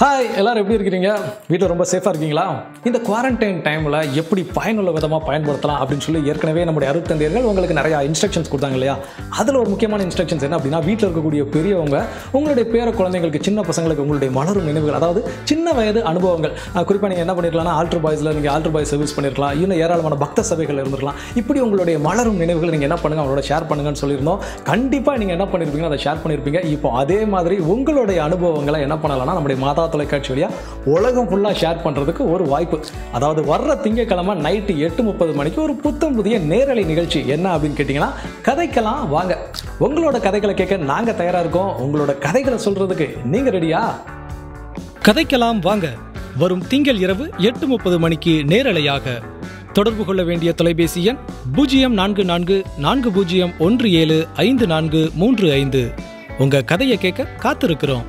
Hi எல்லோரும் எப்படி இருக்கிறீங்க? வீட்டில் ரொம்ப சேஃபாக இருக்கீங்களா? இந்த குவாரண்டைன் டைமில் எப்படி பயனுள்ள விதமாக பயன்படுத்தலாம் அப்படின்னு சொல்லி ஏற்கனவே நம்முடைய அருத்தந்தையர்கள் உங்களுக்கு நிறையா இன்ஸ்ட்ரக்ஷன்ஸ் கொடுத்தாங்க இல்லையா? அதில் ஒரு முக்கியமான இன்ஸ்ட்ரக்ஷன்ஸ் என்ன அப்படின்னா வீட்டில் இருக்கக்கூடிய பெரியவங்க உங்களுடைய பேர குழந்தைங்களுக்கு சின்ன பசங்களுக்கு உங்களுடைய மலரும் நினைவுகள் அதாவது சின்ன வயது அனுபவங்கள். குறிப்பாக நீங்கள் என்ன பண்ணிருக்கலாம்னா ஆல்ட்ரு பாய்ஸில் நீங்கள் ஆல்ட்ரு பாய் சர்வீஸ் பண்ணிருக்கலாம். இன்னும் ஏராளமான பக்த சபைகள் இருந்திருக்கலாம். இப்படி உங்களுடைய மலரும் நினைவுகள் நீங்கள் என்ன பண்ணுங்க? அவங்களோட ஷேர் பண்ணுங்கன்னு சொல்லியிருந்தோம். கண்டிப்பாக நீங்கள் என்ன பண்ணியிருப்பீங்க அதை ஷேர் பண்ணியிருப்பீங்க இப்போ அதே மாதிரி உங்களுடைய அனுபவங்களை என்ன பண்ணலாம்னா நம்முடைய மாதா தொலைக்காட்சி வழியாக உலகம் ஃபுல்லாக ஷேர் பண்ணுறதுக்கு ஒரு வாய்ப்பு. அதாவது வர்ற திங்கக்கிழமை நைட்டு எட்டு முப்பது மணிக்கு ஒரு புத்தம் புதிய நேரலை நிகழ்ச்சி. என்ன அப்படின்னு கேட்டிங்கன்னா கதைக்கெல்லாம் வாங்க. உங்களோட கதைகளை கேட்க நாங்கள் தயாராக இருக்கோம். உங்களோட கதைகளை சொல்கிறதுக்கு நீங்கள் ரெடியா கதைக்கெல்லாம் வாங்க. வரும் திங்கள் இரவு எட்டு முப்பது மணிக்கு நேரலையாக. தொடர்பு கொள்ள வேண்டிய தொலைபேசி எண் பூஜ்ஜியம் நான்கு நான்கு நான்கு பூஜ்ஜியம் ஒன்று ஏழு ஐந்து நான்கு மூன்று ஐந்து. உங்க கதையை கேட்க காத்திருக்கிறோம்.